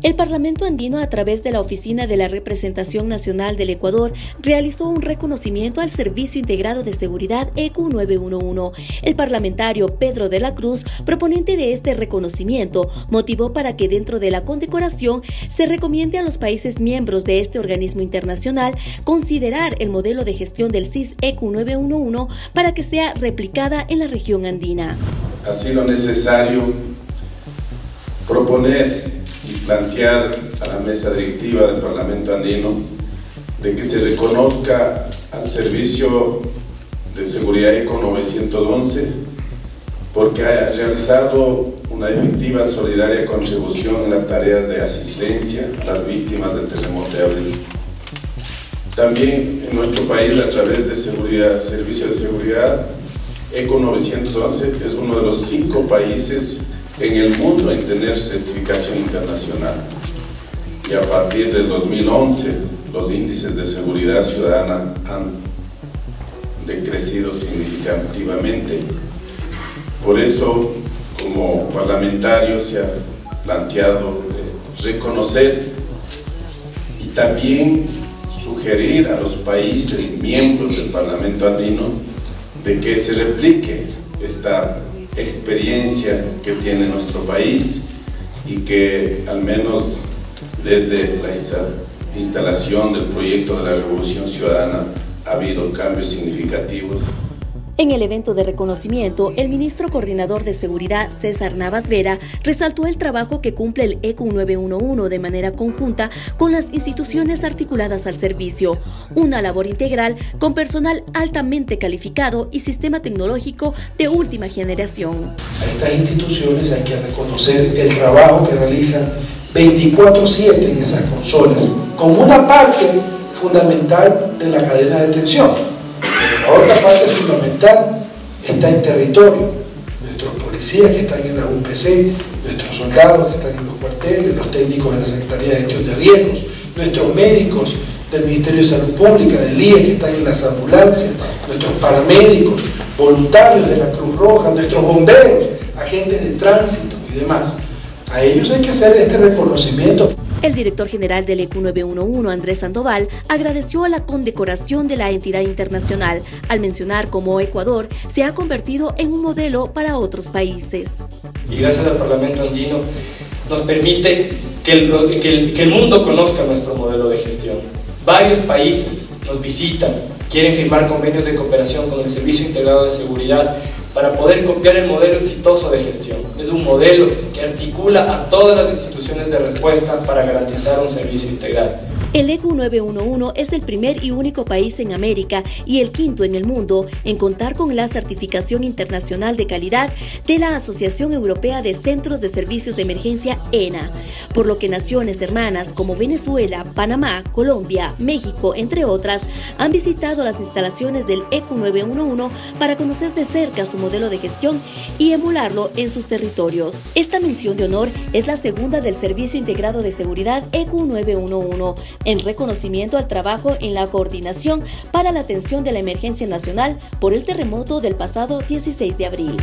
El Parlamento andino, a través de la Oficina de la Representación Nacional del Ecuador, realizó un reconocimiento al Servicio Integrado de Seguridad EQ 911. El parlamentario Pedro de la Cruz, proponente de este reconocimiento, motivó para que dentro de la condecoración se recomiende a los países miembros de este organismo internacional considerar el modelo de gestión del CIS EQ 911 para que sea replicada en la región andina. Ha sido necesario proponer y plantear a la mesa directiva del Parlamento andino de que se reconozca al Servicio de Seguridad ECO 911 porque ha realizado una efectiva, solidaria contribución en las tareas de asistencia a las víctimas del terremoto de abril. También en nuestro país, a través de seguridad, Servicio de Seguridad, ECO 911 es uno de los cinco países en el mundo en tener certificación internacional. Y a partir del 2011, los índices de seguridad ciudadana han decrecido significativamente. Por eso, como parlamentario, se ha planteado reconocer y también sugerir a los países miembros del Parlamento andino de que se replique esta experiencia que tiene nuestro país y que al menos desde la instalación del proyecto de la Revolución Ciudadana ha habido cambios significativos. En el evento de reconocimiento, el ministro coordinador de Seguridad, César Navas Vera, resaltó el trabajo que cumple el ECU 911 de manera conjunta con las instituciones articuladas al servicio, una labor integral con personal altamente calificado y sistema tecnológico de última generación. A estas instituciones hay que reconocer el trabajo que realizan 24-7 en esas consolas, como una parte fundamental de la cadena de atención otra parte fundamental está en territorio. Nuestros policías que están en la UPC, nuestros soldados que están en los cuarteles, los técnicos de la Secretaría de Gestión de Riesgos, nuestros médicos del Ministerio de Salud Pública, del IE que están en las ambulancias, nuestros paramédicos, voluntarios de la Cruz Roja, nuestros bomberos, agentes de tránsito y demás. A ellos hay que hacer este reconocimiento. El director general del EQ 911, Andrés Sandoval, agradeció a la condecoración de la entidad internacional al mencionar cómo Ecuador se ha convertido en un modelo para otros países. Y gracias al Parlamento andino nos permite que el mundo conozca nuestro modelo de gestión. Varios países nos visitan, quieren firmar convenios de cooperación con el Servicio Integrado de Seguridad para poder copiar el modelo exitoso de gestión. Es un modelo que articula a todas las instituciones de respuesta para garantizar un servicio integral. El ECU 911 es el primer y único país en América y el quinto en el mundo en contar con la certificación internacional de calidad de la Asociación Europea de Centros de Servicios de Emergencia ENA, por lo que naciones hermanas como Venezuela, Panamá, Colombia, México, entre otras, han visitado las instalaciones del ECU 911 para conocer de cerca su modelo de gestión y emularlo en sus territorios. Esta mención de honor es la segunda del Servicio Integrado de Seguridad ECU 911 en reconocimiento al trabajo en la coordinación para la atención de la emergencia nacional por el terremoto del pasado 16 de abril.